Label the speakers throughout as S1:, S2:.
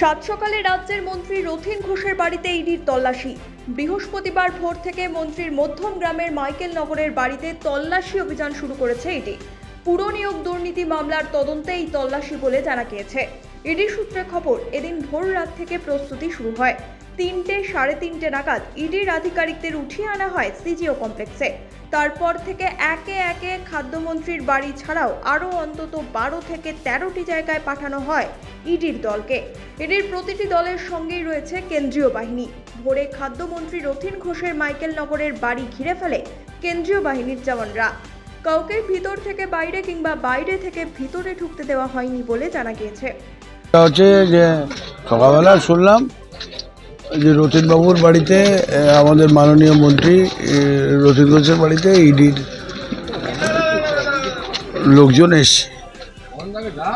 S1: সাত সকালে রাজ্যের মন্ত্রী রথিন ঘোষের বাড়িতে ইডির তল্লাশি। বৃহস্পতিবার ভোর থেকে মন্ত্রীর মধ্যম গ্রামের মাইকেল নগরের বাড়িতে তল্লাশি অভিযান শুরু করেছে ইডি। পুর নিয়োগ দুর্নীতি মামলার তদন্তে এই তল্লাশি বলে জানা গিয়েছে। ইডি সূত্রে খবর, এদিন ভোর রাত থেকে প্রস্তুতি শুরু হয়। তিনটে সাড়ে তিনটে নাগাদ ইডির আধিকারিকদের উঠিয়ে আনা হয় সিজিও কমপ্লেক্সে। তারপর থেকে একে একে খাদ্যমন্ত্রীর বাড়ি ছাড়াও আরও অন্তত বারো থেকে তেরোটি জায়গায় পাঠানো হয় ইডির দলকে। ইডির প্রতিটি দলের সঙ্গেই রয়েছে কেন্দ্রীয় বাহিনী। ভোরে খাদ্যমন্ত্রী রথিন ঘোষের মাইকেল নগরের বাড়ি ঘিরে ফেলে কেন্দ্রীয় বাহিনীর জওয়ানরা। কাউকে ভিতর থেকে বাইরে কিংবা বাইরে থেকে ভিতরে ঢুকতে দেওয়া হয়নি বলে জানা গিয়েছে।
S2: হচ্ছে যে সকালবেলা শুনলাম যে রতিনবাবুর বাড়িতে আমাদের মাননীয় মন্ত্রী এ, রতিন ঘোষের বাড়িতে ইডির লোকজন এসছে।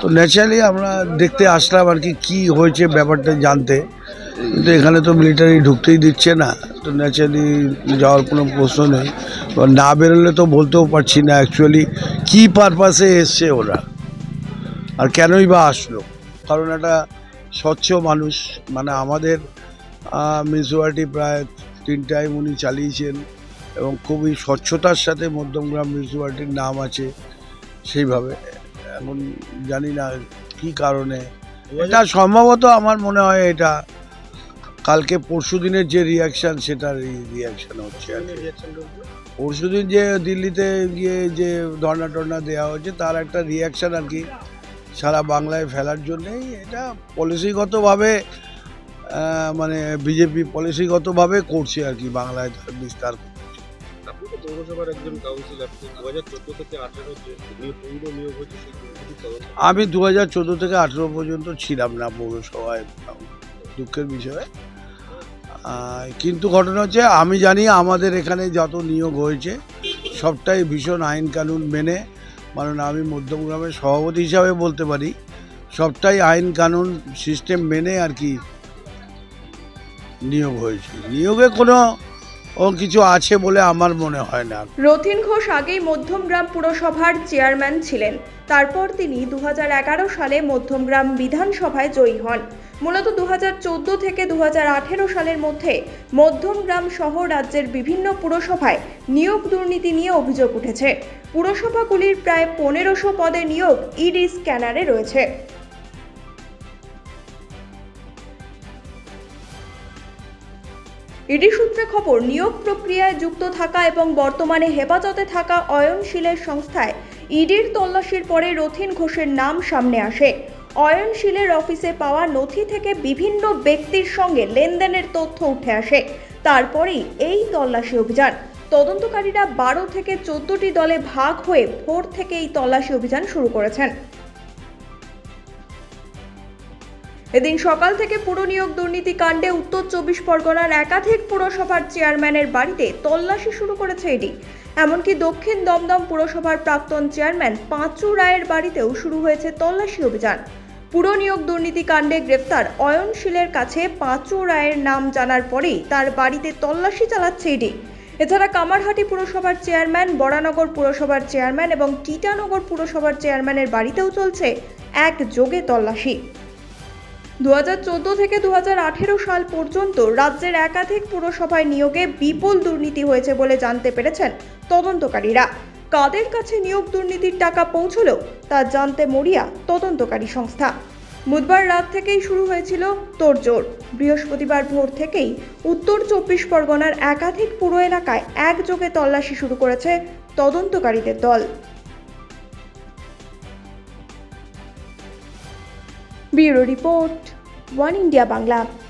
S2: তো ন্যাচারালি আমরা দেখতে আসলাম আর কি, কী হয়েছে ব্যাপারটা জানতে। কিন্তু এখানে তো মিলিটারি ঢুকতেই দিচ্ছে না। তো ন্যাচারালি যাওয়ার কোনো প্রশ্ন নেই। না বেরোলে তো বলতেও পারছি না অ্যাকচুয়ালি কী পারপাসে এসছে ওরা। আর কেনই বা আসলো? কারণ একটা স্বচ্ছ মানুষ মানে আমাদের মিউনিসিপ্যালিটি প্রায় তিনটায় উনি চালিয়েছেন এবং খুবই স্বচ্ছতার সাথে মধ্যমগ্রাম মিউনিসিপ্যালিটির নাম আছে। সেইভাবে এখন জানি না কি কারণে। এটা সম্ভবত আমার মনে হয় এটা কালকে পরশু দিনের যে রিয়াকশান সেটার রিয়াকশান হচ্ছে আর পরশু দিন যে দিল্লিতে গিয়ে যে ধর্না টর্না দেওয়া হয়েছে তার একটা রিয়াকশান আর কি সারা বাংলায় ফেলার জন্যেই। এটা পলিসিগতভাবে মানে বিজেপি পলিসিগতভাবে করছে আর কি বাংলায় বিস্তার।
S3: পৌরসভার একজন দু হাজার থেকে নিয়োগ হয়েছে
S2: আমি দু হাজার চোদ্দ থেকে আঠেরো পর্যন্ত ছিলাম না পৌরসভায় দুঃখের বিষয়ে। কিন্তু ঘটনা হচ্ছে, আমি জানি আমাদের এখানে যত নিয়োগ হয়েছে, সবটাই ভীষণ আইন কানুন মেনে মানে আমি মধ্যমগ্রামের সভাপতি হিসাবে বলতে পারি, সবটাই আইন কানুন সিস্টেম মেনে আর কি নিয়োগ হয়েছে। নিয়োগে কোনো ও কিছু আছে বলে আমার মনে হয় না।
S1: রথিন ঘোষ আগেই মধ্যমগ্রাম পুরসভার চেয়ারম্যান ছিলেন। তারপর তিনি দু হাজার এগারো সালে মধ্যমগ্রাম বিধানসভায় জয়ী হন। মূলত দু হাজার চোদ্দ থেকে দু হাজার আঠেরো সালের মধ্যে মধ্যমগ্রাম সহ রাজ্যের বিভিন্ন পুরসভায় নিয়োগ দুর্নীতি নিয়ে অভিযোগ উঠেছে। পুরসভাগুলির প্রায় পনেরোশো পদে নিয়োগ ইডি স্ক্যানারে রয়েছে। ইডি সূত্রে খবর, নিয়োগ প্রক্রিয়ায় যুক্ত থাকা এবং বর্তমানে হেফাজতে থাকা অয়নশীলের সংস্থায় ইডির তল্লাশির পরে রথিন ঘোষের নাম সামনে আসে। অয়নশীলের অফিসে পাওয়া নথি থেকে বিভিন্ন ব্যক্তির সঙ্গে লেনদেনের তথ্য উঠে আসে। তারপরেই এই তল্লাশি অভিযান। তদন্তকারীরা বারো থেকে চোদ্দটি দলে ভাগ হয়ে ভোর থেকে এই তল্লাশি অভিযান শুরু করেছেন। এদিন সকাল থেকে পুর নিয়োগ দুর্নীতি কাণ্ডে উত্তর চব্বিশ পরগনার একাধিক পুরসভার চেয়ারম্যানের বাড়িতে তল্লাশি শুরু করেছে এডি। এমনকি দক্ষিণ দমদম পুরসভার প্রাক্তন চেয়ারম্যান পাঁচু রায়ের বাড়িতেও শুরু হয়েছে তল্লাশি অভিযান। পুর নিয়োগ দুর্নীতি কাণ্ডে গ্রেপ্তার অয়নশীলের কাছে পাঁচু রায়ের নাম জানার পরেই তার বাড়িতে তল্লাশি চালাচ্ছে ইডি এছাড়া কামারহাটি পুরসভার চেয়ারম্যান, বরানগর পুরসভার চেয়ারম্যান এবং টিটানগর পুরসভার চেয়ারম্যানের বাড়িতেও চলছে এক যোগে তল্লাশি। দু হাজার চোদ্দ থেকে দু হাজার আঠেরো সাল পর্যন্ত রাজ্যের একাধিক পুরসভায় নিয়োগে বিপুল দুর্নীতি হয়েছে বলে জানতে পেরেছেন তদন্তকারীরা। কাদের কাছে নিয়োগ দুর্নীতির টাকা পৌঁছলো, তা জানতে মরিয়া তদন্তকারী সংস্থা। বুধবার রাত থেকেই শুরু হয়েছিল তোড়জোড়। বৃহস্পতিবার ভোর থেকেই উত্তর চব্বিশ পরগনার একাধিক পুর এলাকায় একযোগে তল্লাশি শুরু করেছে তদন্তকারীদের দল। Bureau Report One India Bangla.